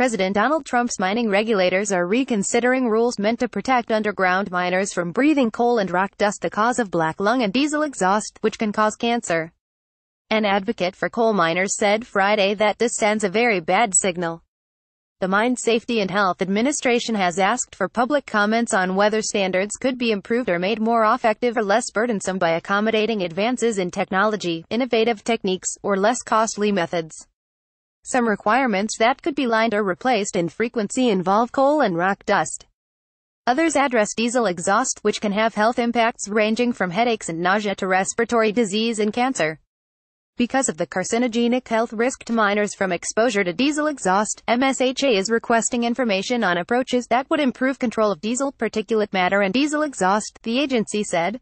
President Donald Trump's mining regulators are reconsidering rules meant to protect underground miners from breathing coal and rock dust the cause of black lung and diesel exhaust, which can cause cancer. An advocate for coal miners said Friday that this sends a very bad signal. The Mine Safety and Health Administration has asked for public comments on whether standards could be improved or made more effective or less burdensome by accommodating advances in technology, innovative techniques, or less costly methods. Some requirements that could be lined or replaced in frequency involve coal and rock dust. Others address diesel exhaust, which can have health impacts ranging from headaches and nausea to respiratory disease and cancer. Because of the carcinogenic health risk to miners from exposure to diesel exhaust, MSHA is requesting information on approaches that would improve control of diesel particulate matter and diesel exhaust, the agency said.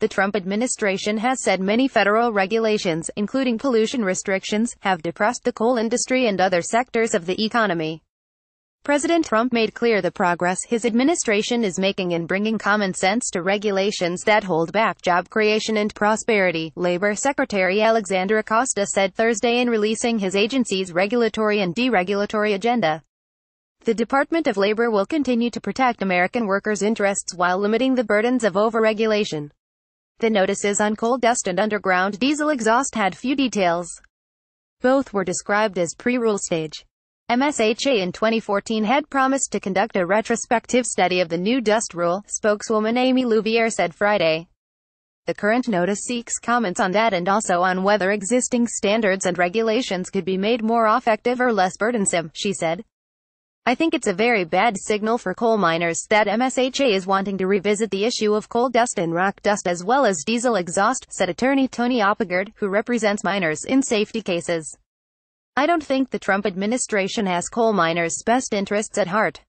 The Trump administration has said many federal regulations, including pollution restrictions, have depressed the coal industry and other sectors of the economy. President Trump made clear the progress his administration is making in bringing common sense to regulations that hold back job creation and prosperity, Labor Secretary Alexander Acosta said Thursday in releasing his agency's regulatory and deregulatory agenda. The Department of Labor will continue to protect American workers' interests while limiting the burdens of overregulation. The notices on coal dust and underground diesel exhaust had few details. Both were described as pre-rule stage. MSHA in 2014 had promised to conduct a retrospective study of the new dust rule, spokeswoman Amy Louvier said Friday. The current notice seeks comments on that and also on whether existing standards and regulations could be made more effective or less burdensome, she said. I think it's a very bad signal for coal miners that MSHA is wanting to revisit the issue of coal dust and rock dust as well as diesel exhaust, said attorney Tony Oppegard, who represents miners in safety cases. I don't think the Trump administration has coal miners' best interests at heart.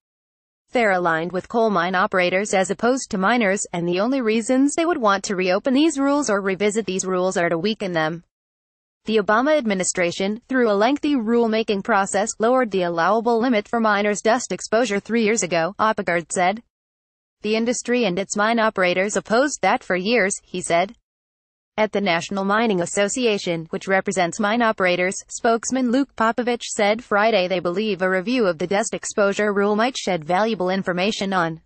They're aligned with coal mine operators as opposed to miners, and the only reasons they would want to reopen these rules or revisit these rules are to weaken them. The Obama administration, through a lengthy rulemaking process, lowered the allowable limit for miners' dust exposure three years ago, Oppegard said. The industry and its mine operators opposed that for years, he said. At the National Mining Association, which represents mine operators, spokesman Luke Popovich said Friday they believe a review of the dust exposure rule might shed valuable information on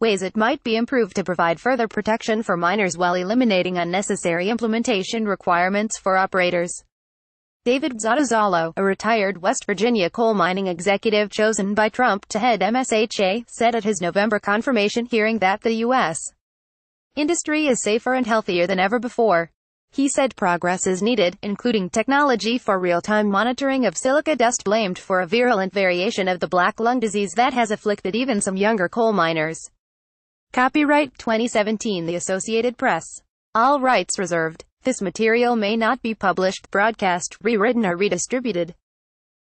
ways it might be improved to provide further protection for miners while eliminating unnecessary implementation requirements for operators. David Zatezalo, a retired West Virginia coal mining executive chosen by Trump to head MSHA, said at his November confirmation hearing that the U.S. industry is safer and healthier than ever before. He said progress is needed, including technology for real-time monitoring of silica dust blamed for a virulent variation of the black lung disease that has afflicted even some younger coal miners. Copyright 2017 The Associated Press. All rights reserved. This material may not be published, broadcast, rewritten or redistributed.